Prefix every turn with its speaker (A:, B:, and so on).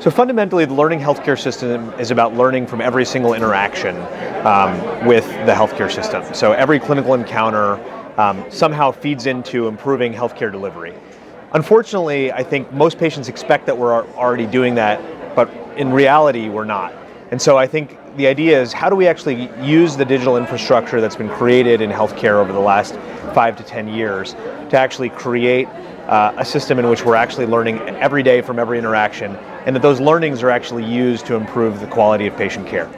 A: So fundamentally, the learning healthcare system is about learning from every single interaction um, with the healthcare system. So every clinical encounter um, somehow feeds into improving healthcare delivery. Unfortunately, I think most patients expect that we're already doing that, but in reality, we're not. And so I think the idea is how do we actually use the digital infrastructure that's been created in healthcare over the last five to ten years to actually create uh, a system in which we're actually learning every day from every interaction, and that those learnings are actually used to improve the quality of patient care.